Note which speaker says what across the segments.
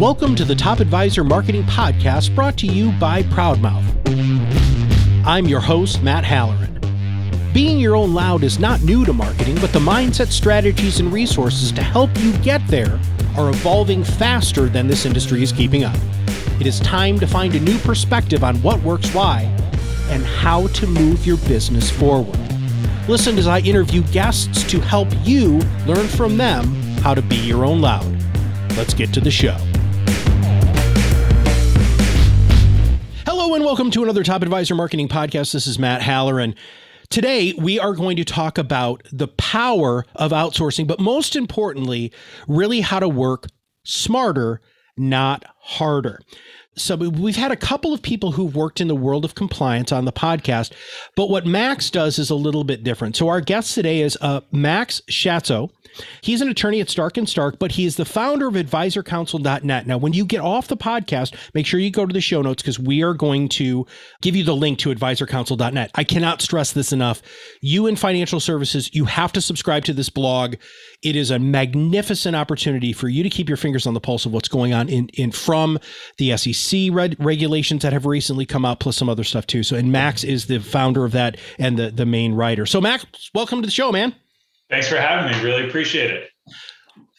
Speaker 1: Welcome to the Top Advisor Marketing Podcast brought to you by Proudmouth. I'm your host, Matt Halloran. Being your own loud is not new to marketing, but the mindset, strategies, and resources to help you get there are evolving faster than this industry is keeping up. It is time to find a new perspective on what works why and how to move your business forward. Listen as I interview guests to help you learn from them how to be your own loud. Let's get to the show. Hello, and welcome to another Top Advisor Marketing Podcast. This is Matt Halloran. Today, we are going to talk about the power of outsourcing, but most importantly, really how to work smarter, not harder so we've had a couple of people who've worked in the world of compliance on the podcast, but what Max does is a little bit different. So our guest today is uh, Max Schatzow. He's an attorney at Stark and Stark, but he is the founder of advisercounsel.net. Now, when you get off the podcast, make sure you go to the show notes because we are going to give you the link to advisercounsel.net. I cannot stress this enough. You in financial services, you have to subscribe to this blog. It is a magnificent opportunity for you to keep your fingers on the pulse of what's going on in, in from the SEC regulations that have recently come out, plus some other stuff too. So, and Max is the founder of that and the, the main writer. So, Max, welcome to the show, man.
Speaker 2: Thanks for having me. Really appreciate it.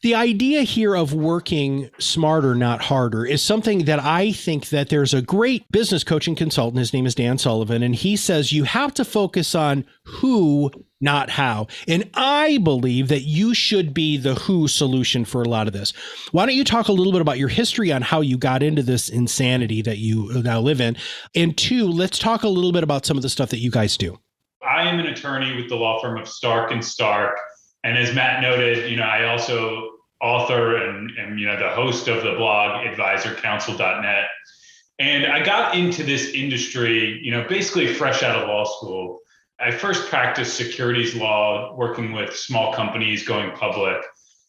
Speaker 1: The idea here of working smarter, not harder, is something that I think that there's a great business coaching consultant. His name is Dan Sullivan, and he says you have to focus on who, not how. And I believe that you should be the who solution for a lot of this. Why don't you talk a little bit about your history on how you got into this insanity that you now live in? And two, let's talk a little bit about some of the stuff that you guys do.
Speaker 2: I am an attorney with the law firm of Stark and Stark. And as Matt noted, you know, I also author and, and you know the host of the blog advisercounsel.net. And I got into this industry, you know, basically fresh out of law school. I first practiced securities law, working with small companies going public.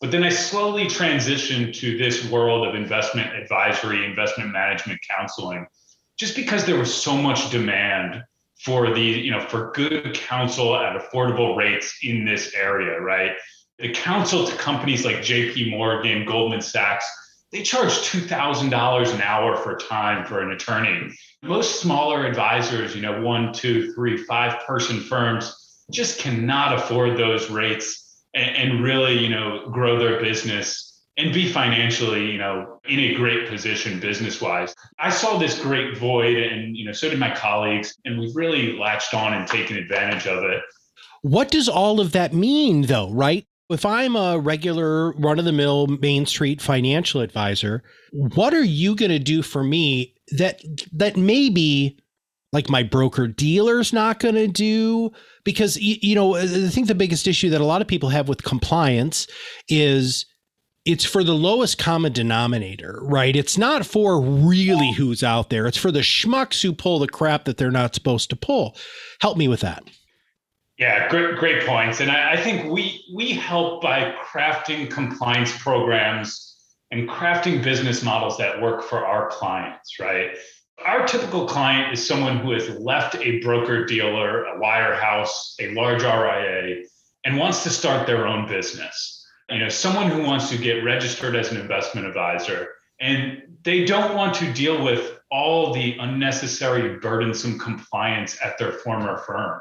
Speaker 2: But then I slowly transitioned to this world of investment advisory, investment management counseling, just because there was so much demand for the you know for good counsel at affordable rates in this area right the counsel to companies like jp morgan goldman sachs they charge $2000 an hour for time for an attorney most smaller advisors you know one two three five person firms just cannot afford those rates and, and really you know grow their business and be financially, you know, in a great position business wise. I saw this great void and, you know, so did my colleagues, and we've really latched on and taken advantage of it.
Speaker 1: What does all of that mean though, right? If I'm a regular run of the mill Main Street financial advisor, what are you going to do for me that that maybe like my broker dealer's not going to do because you know uh, I think the biggest issue that a lot of people have with compliance is it's for the lowest common denominator, right? It's not for really who's out there. It's for the schmucks who pull the crap that they're not supposed to pull. Help me with that.
Speaker 2: Yeah, great, great points. And I, I think we we help by crafting compliance programs and crafting business models that work for our clients, right? Our typical client is someone who has left a broker dealer, a wirehouse, a large RIA, and wants to start their own business you know someone who wants to get registered as an investment advisor and they don't want to deal with all the unnecessary burdensome compliance at their former firm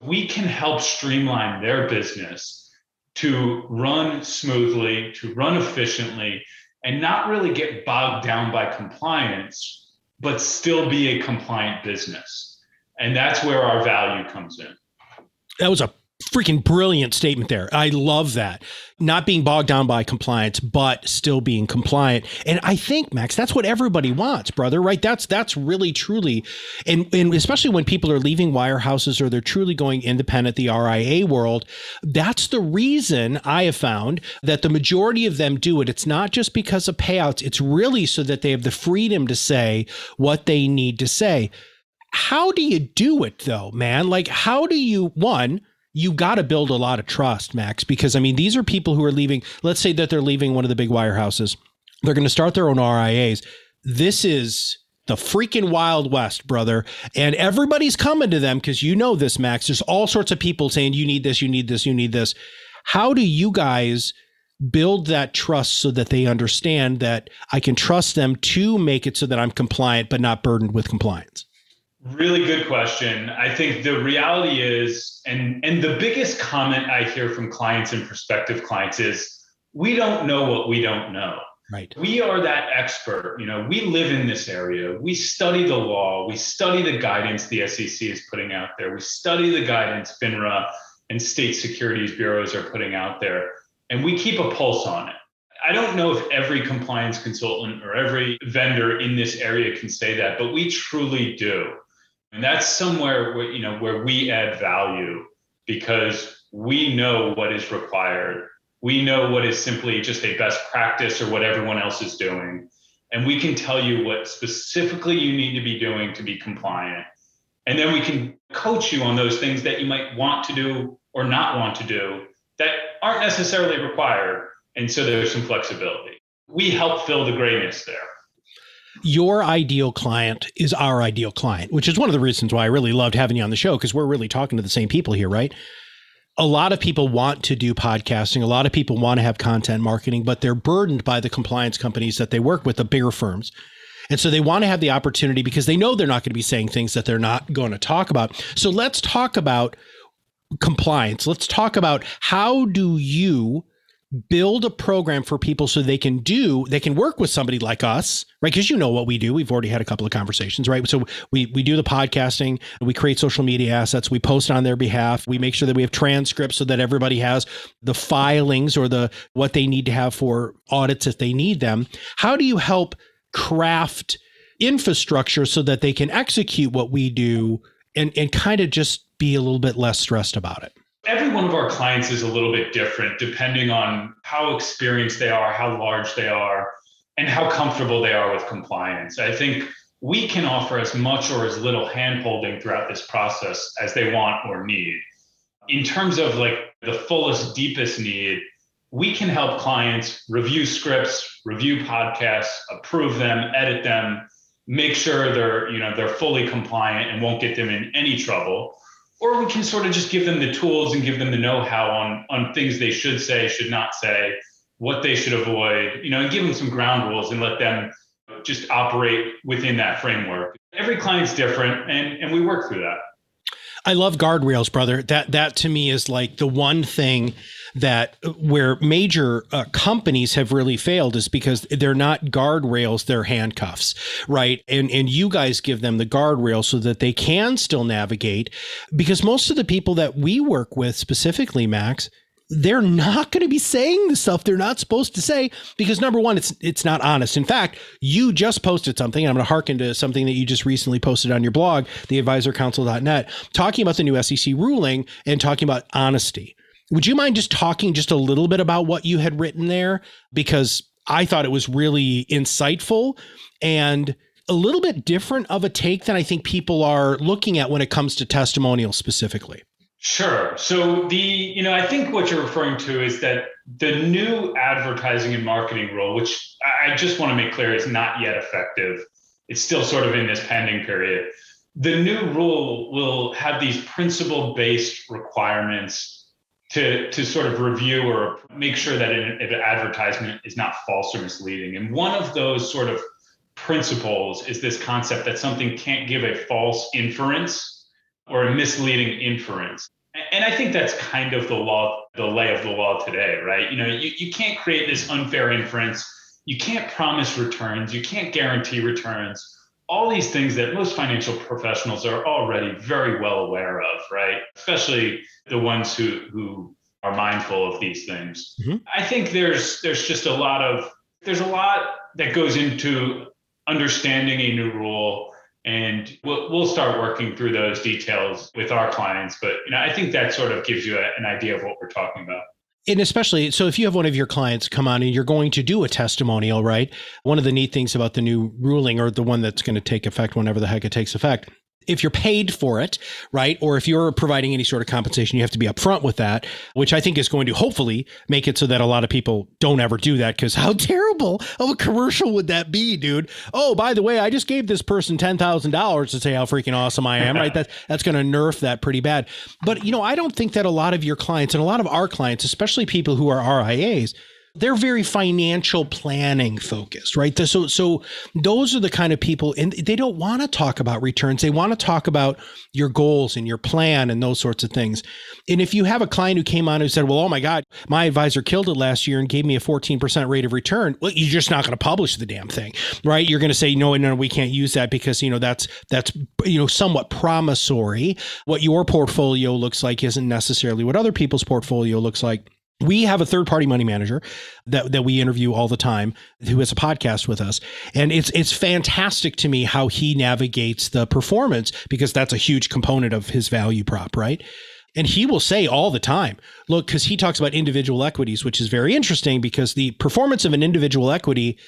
Speaker 2: we can help streamline their business to run smoothly to run efficiently and not really get bogged down by compliance but still be a compliant business. And that's where our value comes in.
Speaker 1: That was a freaking brilliant statement there. I love that. Not being bogged down by compliance, but still being compliant. And I think, Max, that's what everybody wants, brother, right? That's that's really truly and, and especially when people are leaving wirehouses or they're truly going independent, the RIA world, that's the reason I have found that the majority of them do it. It's not just because of payouts, it's really so that they have the freedom to say what they need to say. How do you do it though, man? Like, how do you, one, you got to build a lot of trust, Max, because I mean, these are people who are leaving. Let's say that they're leaving one of the big wirehouses. They're going to start their own RIAs. This is the freaking Wild West, brother. And everybody's coming to them because you know this, Max. There's all sorts of people saying, you need this, you need this, you need this. How do you guys build that trust so that they understand that I can trust them to make it so that I'm compliant but not burdened with compliance?
Speaker 2: Really good question. I think the reality is, and and the biggest comment I hear from clients and prospective clients is, we don't know what we don't know.
Speaker 1: Right.
Speaker 2: We are that expert. You know, we live in this area. We study the law. We study the guidance the SEC is putting out there. We study the guidance FINRA and state securities bureaus are putting out there, and we keep a pulse on it. I don't know if every compliance consultant or every vendor in this area can say that, but we truly do. And that's somewhere where, you know, where we add value because we know what is required. We know what is simply just a best practice or what everyone else is doing. And we can tell you what specifically you need to be doing to be compliant. And then we can coach you on those things that you might want to do or not want to do that aren't necessarily required. And so there's some flexibility. We help fill the grayness there
Speaker 1: your ideal client is our ideal client, which is one of the reasons why I really loved having you on the show because we're really talking to the same people here, right? A lot of people want to do podcasting. A lot of people want to have content marketing, but they're burdened by the compliance companies that they work with, the bigger firms. And so they want to have the opportunity because they know they're not going to be saying things that they're not going to talk about. So let's talk about compliance. Let's talk about how do you build a program for people so they can do they can work with somebody like us right? Because you know what we do. We've already had a couple of conversations right? So we we do the podcasting we create social media assets we post on their behalf we make sure that we have transcripts so that everybody has the filings or the what they need to have for audits if they need them. How do you help craft infrastructure so that they can execute what we do and and kind of just be a little bit less stressed about it
Speaker 2: every one of our clients is a little bit different depending on how experienced they are, how large they are, and how comfortable they are with compliance. I think we can offer as much or as little handholding throughout this process as they want or need. In terms of like the fullest, deepest need, we can help clients review scripts, review podcasts, approve them, edit them, make sure they're, you know, they're fully compliant and won't get them in any trouble or we can sort of just give them the tools and give them the know-how on on things they should say, should not say, what they should avoid, you know, and give them some ground rules and let them just operate within that framework. Every client's different and and we work through that.
Speaker 1: I love guardrails, brother. That that to me is like the one thing that where major uh, companies have really failed is because they're not guardrails, they're handcuffs, right? And and you guys give them the guardrails so that they can still navigate because most of the people that we work with specifically Max they're not going to be saying the stuff they're not supposed to say because number one, it's it's not honest. In fact, you just posted something, and I'm going to harken to something that you just recently posted on your blog, theadvisercounsel.net, talking about the new SEC ruling and talking about honesty. Would you mind just talking just a little bit about what you had written there? Because I thought it was really insightful and a little bit different of a take than I think people are looking at when it comes to testimonials specifically.
Speaker 2: Sure. So the, you know, I think what you're referring to is that the new advertising and marketing rule, which I just want to make clear is not yet effective. It's still sort of in this pending period. The new rule will have these principle based requirements to to sort of review or make sure that an, an advertisement is not false or misleading. And one of those sort of principles is this concept that something can't give a false inference or a misleading inference. And I think that's kind of the law, the lay of the law today, right? You know, you, you can't create this unfair inference. You can't promise returns. You can't guarantee returns all these things that most financial professionals are already very well aware of, right? Especially the ones who who are mindful of these things. Mm-hmm. I think there's there's just a lot of there's a lot that goes into understanding a new rule and we'll, we'll start working through those details with our clients but you know i think that sort of gives you a, an idea of what we're talking about
Speaker 1: and especially so if you have one of your clients come on and you're going to do a testimonial right one of the neat things about the new ruling or the one that's going to take effect whenever the heck it takes effect if you're paid for it, right? Or if you're providing any sort of compensation, you have to be upfront with that, which I think is going to hopefully make it so that a lot of people don't ever do that. Cause how terrible of a commercial would that be, dude? Oh, by the way, I just gave this person $10,000 to say how freaking awesome I am, right? That, that's going to nerf that pretty bad. But, you know, I don't think that a lot of your clients and a lot of our clients, especially people who are RIAs, they're very financial planning focused, right? So, so those are the kind of people, and they don't want to talk about returns. They want to talk about your goals and your plan and those sorts of things. And if you have a client who came on who said, "Well, oh my God, my advisor killed it last year and gave me a 14% rate of return," well, you're just not going to publish the damn thing, right? You're going to say, "No, no, we can't use that because you know that's that's you know somewhat promissory. What your portfolio looks like isn't necessarily what other people's portfolio looks like." We have a third party money manager that, that we interview all the time who has a podcast with us. And it's it's fantastic to me how he navigates the performance because that's a huge component of his value prop right? And he will say all the time look because he talks about individual equities which is very interesting because the performance of an individual equity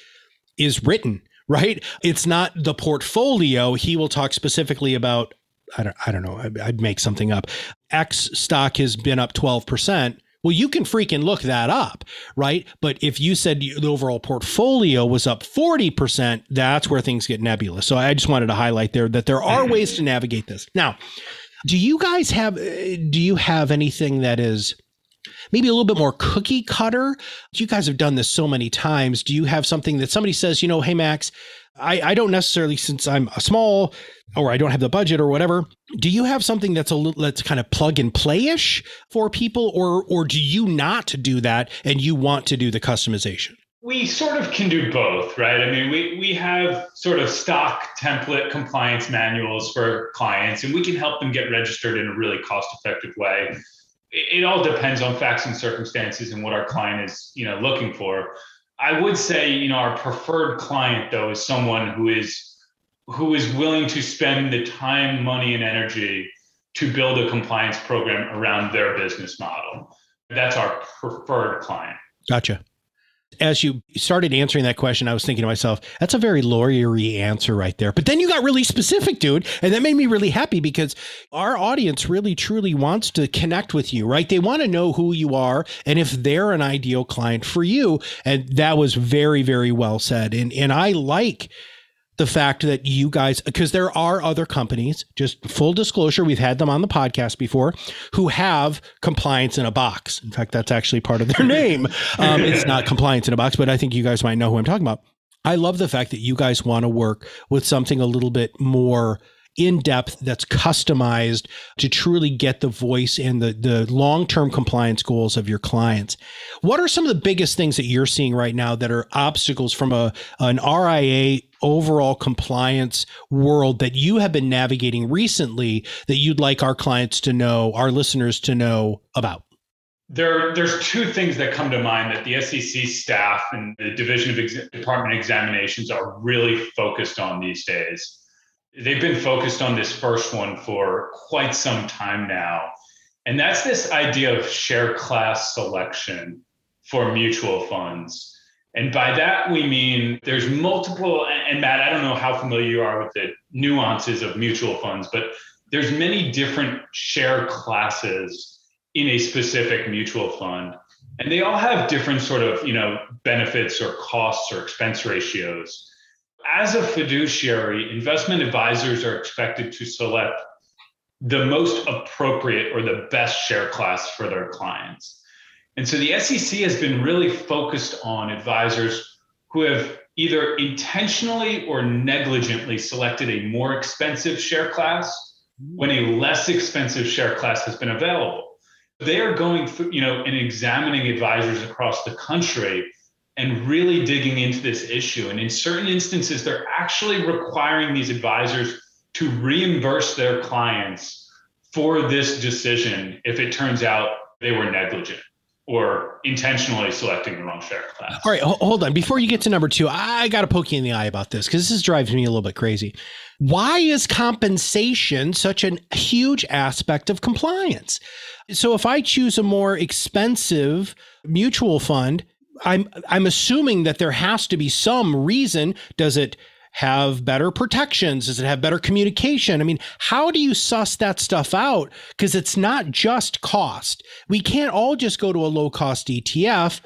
Speaker 1: is written right? It's not the portfolio. He will talk specifically about i don't, I don't know i'd make something up. X stock has been up 12% well, you can freaking look that up, right? But if you said the overall portfolio was up 40%, that's where things get nebulous. So I just wanted to highlight there that there are ways to navigate this. Now, do you guys have uh, do you have anything that is maybe a little bit more cookie cutter? You guys have done this so many times. Do you have something that somebody says, you know, hey Max, I, I don't necessarily since I'm a small or I don't have the budget or whatever. Do you have something that's a little that's kind of plug and play ish for people, or or do you not do that and you want to do the customization?
Speaker 2: We sort of can do both, right? I mean, we we have sort of stock template compliance manuals for clients, and we can help them get registered in a really cost effective way. It, it all depends on facts and circumstances and what our client is, you know, looking for. I would say, you know, our preferred client though is someone who is who is willing to spend the time, money, and energy to build a compliance program around their business model. That's our preferred client.
Speaker 1: Gotcha. As you started answering that question, I was thinking to myself, that's a very lawyery answer right there. But then you got really specific, dude. And that made me really happy because our audience really truly wants to connect with you, right? They want to know who you are and if they're an ideal client for you. And that was very, very well said. And and I like the fact that you guys, because there are other companies, just full disclosure, we've had them on the podcast before, who have compliance in a box. In fact, that's actually part of their name. Um, it's not compliance in a box, but I think you guys might know who I'm talking about. I love the fact that you guys want to work with something a little bit more in depth that's customized to truly get the voice and the, the long term compliance goals of your clients. What are some of the biggest things that you're seeing right now that are obstacles from a an RIA overall compliance world that you have been navigating recently that you'd like our clients to know, our listeners to know about?
Speaker 2: There, there's two things that come to mind that the SEC staff and the Division of Ex- Department Examinations are really focused on these days. They've been focused on this first one for quite some time now. And that's this idea of share class selection for mutual funds. And by that, we mean there's multiple, and Matt, I don't know how familiar you are with the nuances of mutual funds, but there's many different share classes in a specific mutual fund. And they all have different sort of, you know, benefits or costs or expense ratios. As a fiduciary, investment advisors are expected to select the most appropriate or the best share class for their clients. And so the SEC has been really focused on advisors who have either intentionally or negligently selected a more expensive share class when a less expensive share class has been available. They are going through, you know, and examining advisors across the country and really digging into this issue. And in certain instances, they're actually requiring these advisors to reimburse their clients for this decision if it turns out they were negligent or intentionally selecting the wrong share class.
Speaker 1: All right, hold on. Before you get to number two, I got to poke you in the eye about this because this drives me a little bit crazy. Why is compensation such a huge aspect of compliance? So if I choose a more expensive mutual fund, I'm I'm assuming that there has to be some reason. Does it have better protections? Does it have better communication? I mean, how do you suss that stuff out? Because it's not just cost. We can't all just go to a low cost ETF.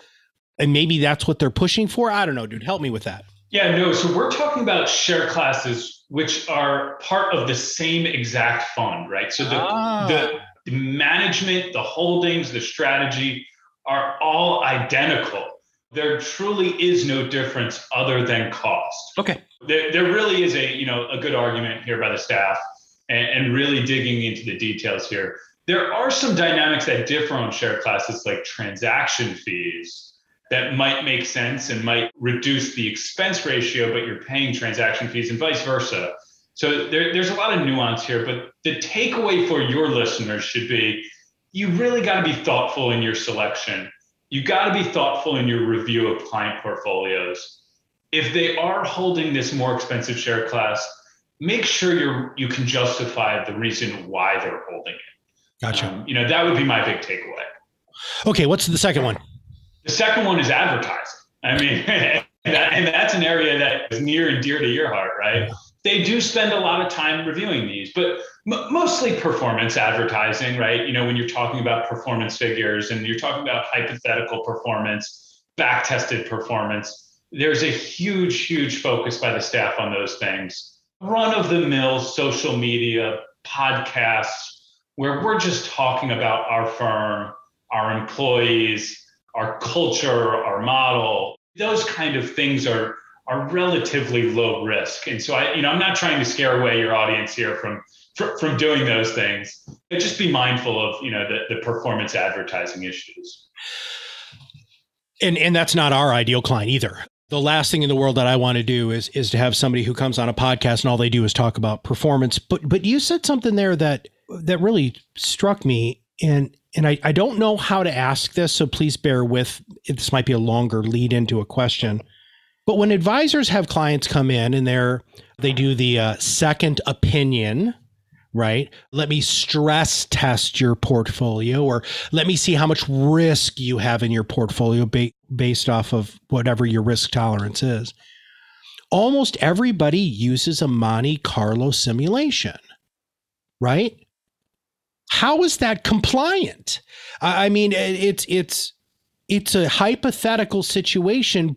Speaker 1: And maybe that's what they're pushing for. I don't know, dude. Help me with that.
Speaker 2: Yeah, no. So we're talking about share classes, which are part of the same exact fund, right? So the, ah. the, the management, the holdings, the strategy are all identical there truly is no difference other than cost.
Speaker 1: Okay.
Speaker 2: There, there really is a you know a good argument here by the staff and, and really digging into the details here. There are some dynamics that differ on share classes like transaction fees that might make sense and might reduce the expense ratio, but you're paying transaction fees and vice versa. So there, there's a lot of nuance here, but the takeaway for your listeners should be you really got to be thoughtful in your selection. You got to be thoughtful in your review of client portfolios. If they are holding this more expensive share class, make sure you're you can justify the reason why they're holding it.
Speaker 1: Gotcha. Um,
Speaker 2: you know, that would be my big takeaway.
Speaker 1: Okay, what's the second one?
Speaker 2: The second one is advertising. I mean, and that's an area that is near and dear to your heart, right? They do spend a lot of time reviewing these, but m- mostly performance advertising, right? You know, when you're talking about performance figures and you're talking about hypothetical performance, back tested performance, there's a huge, huge focus by the staff on those things. Run of the mill social media, podcasts, where we're just talking about our firm, our employees, our culture, our model, those kind of things are are relatively low risk. And so I, you know, I'm not trying to scare away your audience here from from doing those things. But just be mindful of, you know, the, the performance advertising issues.
Speaker 1: And and that's not our ideal client either. The last thing in the world that I want to do is is to have somebody who comes on a podcast and all they do is talk about performance. But but you said something there that that really struck me and and I, I don't know how to ask this, so please bear with. This might be a longer lead into a question. But when advisors have clients come in and they're they do the uh, second opinion, right? Let me stress test your portfolio, or let me see how much risk you have in your portfolio ba- based off of whatever your risk tolerance is. Almost everybody uses a Monte Carlo simulation, right? How is that compliant? I mean, it's it's it's a hypothetical situation,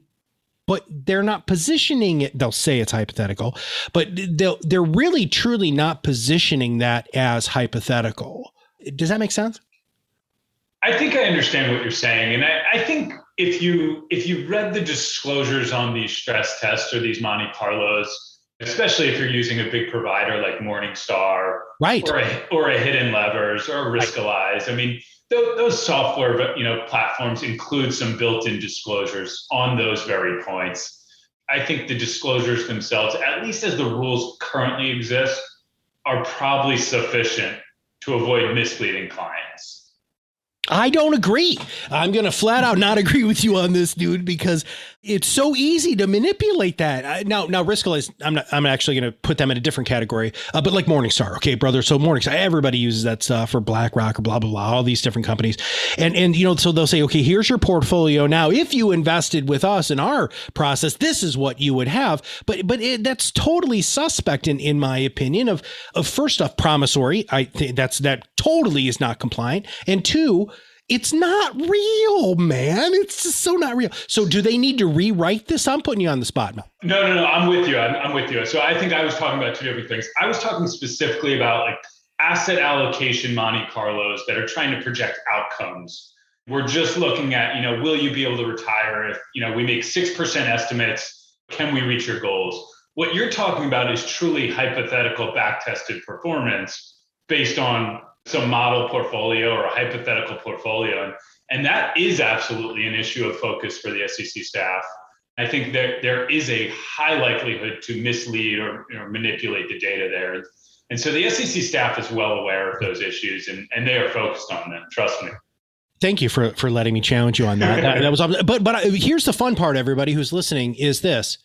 Speaker 1: but they're not positioning it. They'll say it's hypothetical, but they'll they're really truly not positioning that as hypothetical. Does that make sense?
Speaker 2: I think I understand what you're saying, and I, I think if you if you read the disclosures on these stress tests or these Monte Carlos, especially if you're using a big provider like Morningstar,
Speaker 1: right,
Speaker 2: or a, or a HiddenLevers or a Riskalyze. I mean, those, those software you know platforms include some built-in disclosures on those very points. I think the disclosures themselves, at least as the rules currently exist, are probably sufficient to avoid misleading clients.
Speaker 1: I don't agree. I'm going to flat out not agree with you on this, dude, because it's so easy to manipulate that. Now, now, Riskalyze, I'm not. I'm actually going to put them in a different category. Uh, but like Morningstar, okay, brother. So Morningstar, everybody uses that stuff for BlackRock or blah blah blah. All these different companies, and and you know, so they'll say, okay, here's your portfolio. Now, if you invested with us in our process, this is what you would have. But but it, that's totally suspect in in my opinion. Of of first off, promissory. I think that's that totally is not compliant, and two it's not real, man. It's just so not real. So, do they need to rewrite this? I'm putting you on the spot.
Speaker 2: No, no, no. I'm with you. I'm, I'm with you. So, I think I was talking about two different things. I was talking specifically about like asset allocation Monte Carlos that are trying to project outcomes. We're just looking at, you know, will you be able to retire if, you know, we make 6% estimates? Can we reach your goals? What you're talking about is truly hypothetical back tested performance based on some model portfolio or a hypothetical portfolio. And, that is absolutely an issue of focus for the SEC staff. I think there, there is a high likelihood to mislead or you know, manipulate the data there. And so the SEC staff is well aware of those issues and, and they are focused on them. Trust me.
Speaker 1: Thank you for, for letting me challenge you on that. that, that was, but, but here's the fun part, everybody who's listening is this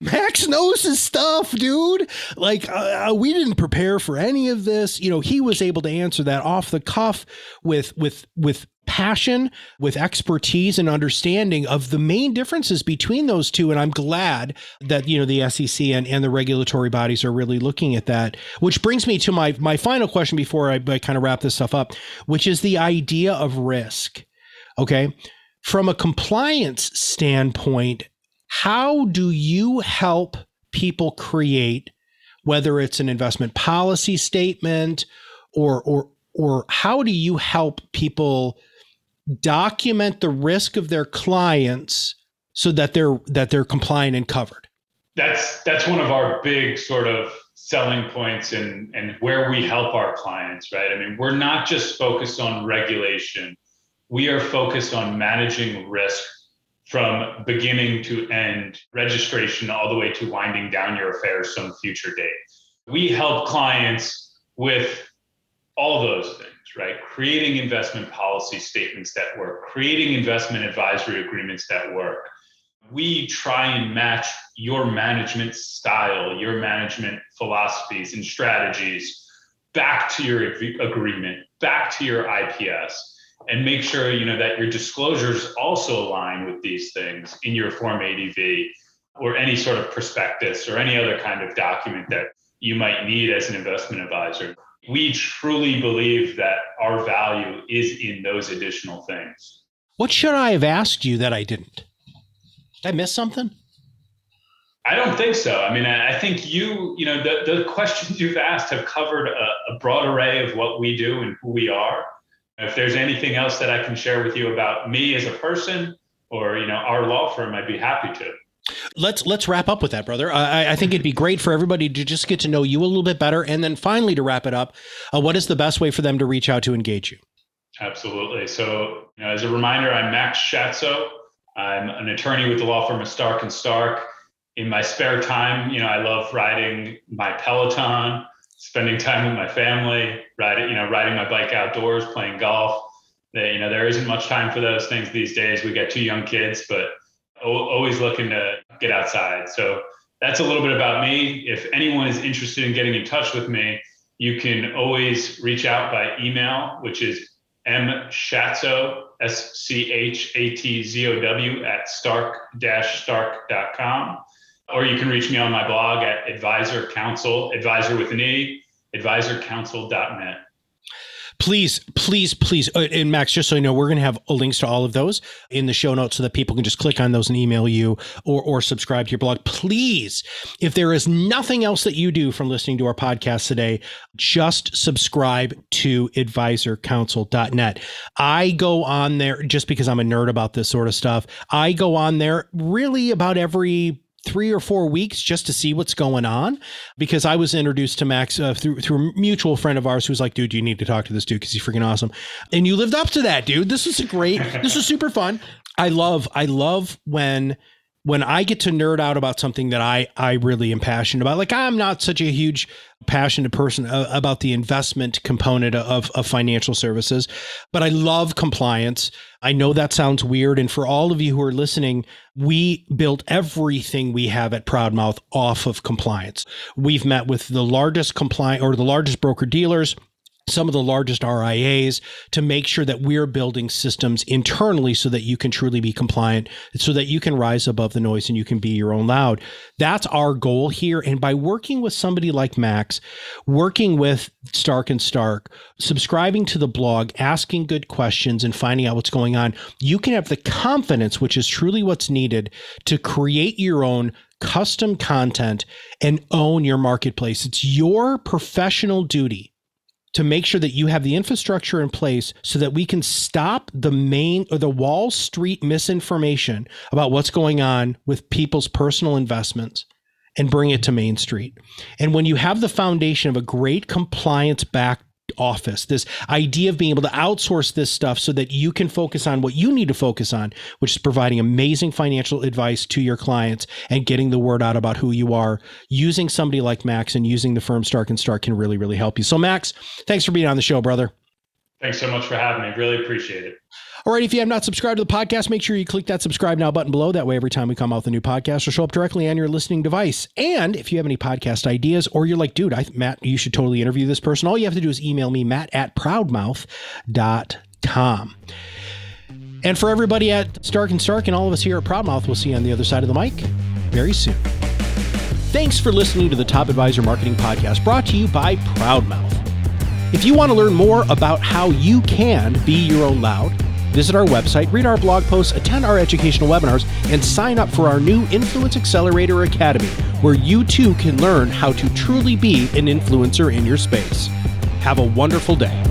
Speaker 1: Max knows his stuff, dude. Like, uh, uh, we didn't prepare for any of this. You know, he was able to answer that off the cuff with with with passion, with expertise and understanding of the main differences between those two. And I'm glad that you know the SEC and, and the regulatory bodies are really looking at that. Which brings me to my my final question before I, I kind of wrap this stuff up, which is the idea of risk. Okay, from a compliance standpoint how do you help people create, whether it's an investment policy statement or or or how do you help people document the risk of their clients so that they're that they're compliant and covered.
Speaker 2: That's that's one of our big sort of selling points and and where we help our clients, right? I mean, we're not just focused on regulation. We are focused on managing risk from beginning to end, registration all the way to winding down your affairs some future date. We help clients with all those things, right? Creating investment policy statements that work, creating investment advisory agreements that work. We try and match your management style, your management philosophies and strategies back to your agreement, back to your IPS and make sure you know that your disclosures also align with these things in your form ADV or any sort of prospectus or any other kind of document that you might need as an investment advisor. We truly believe that our value is in those additional things.
Speaker 1: What should I have asked you that I didn't? Did I miss something?
Speaker 2: I don't think so. I mean, I think you, you know, the, the questions you've asked have covered a, a broad array of what we do and who we are if there's anything else that I can share with you about me as a person or you know our law firm, I'd be happy to.
Speaker 1: Let's let's wrap up with that, brother. I, I think it'd be great for everybody to just get to know you a little bit better, and then finally to wrap it up, uh, what is the best way for them to reach out to engage you?
Speaker 2: Absolutely. So, you know, as a reminder, I'm Max Schatzow. I'm an attorney with the law firm of Stark and Stark. In my spare time, you know, I love riding my Peloton spending time with my family, riding, you know, riding my bike outdoors, playing golf. You know, there isn't much time for those things these days. We got two young kids, but always looking to get outside. So that's a little bit about me. If anyone is interested in getting in touch with me, you can always reach out by email, which is mschatzow, S-C-H-A-T-Z-O-W at stark-stark.com or you can reach me on my blog at advisor counsel, advisor with an E, advisercounsel.net.
Speaker 1: Please, please, please. Uh, and Max, just so you know, we're going to have links to all of those in the show notes so that people can just click on those and email you or, or subscribe to your blog. Please, if there is nothing else that you do from listening to our podcast today, just subscribe to advisercounsel.net. I go on there just because I'm a nerd about this sort of stuff. I go on there really about every three or four weeks just to see what's going on because I was introduced to Max uh, through through a mutual friend of ours who's like, dude, you need to talk to this dude because he's freaking awesome. And you lived up to that, dude. This is a great. this is super fun. I love I love when when I get to nerd out about something that I I really am passionate about. Like I'm not such a huge passionate person uh, about the investment component of of financial services, but I love compliance. I know that sounds weird and for all of you who are listening, we built everything we have at Proudmouth off of compliance. We've met with the largest compliant or the largest broker dealers some of the largest RIAs to make sure that we're building systems internally so that you can truly be compliant, so that you can rise above the noise and you can be your own loud. That's our goal here. And by working with somebody like Max, working with Stark and Stark, subscribing to the blog, asking good questions, and finding out what's going on, you can have the confidence, which is truly what's needed to create your own custom content and own your marketplace. It's your professional duty to make sure that you have the infrastructure in place so that we can stop the main or the Wall Street misinformation about what's going on with people's personal investments and bring it to Main Street. And when you have the foundation of a great compliance backed office, this idea of being able to outsource this stuff so that you can focus on what you need to focus on, which is providing amazing financial advice to your clients and getting the word out about who you are. Using somebody like Max and using the firm Stark and Stark can really, really help you. So, Max, thanks for being on the show, brother.
Speaker 2: Thanks so much for having me. Really appreciate it.
Speaker 1: All right, if you have not subscribed to the podcast, make sure you click that subscribe now button below. That way, every time we come out with a new podcast, will show up directly on your listening device. And if you have any podcast ideas, or you're like, dude, I, Matt, you should totally interview this person, all you have to do is email me, matt at proudmouth.com. And for everybody at Stark and Stark and all of us here at Proudmouth, we'll see you on the other side of the mic very soon. Thanks for listening to the Top Advisor Marketing Podcast brought to you by Proudmouth. If you want to learn more about how you can be your own loud, Visit our website, read our blog posts, attend our educational webinars, and sign up for our new Influence Accelerator Academy, where you too can learn how to truly be an influencer in your space. Have a wonderful day.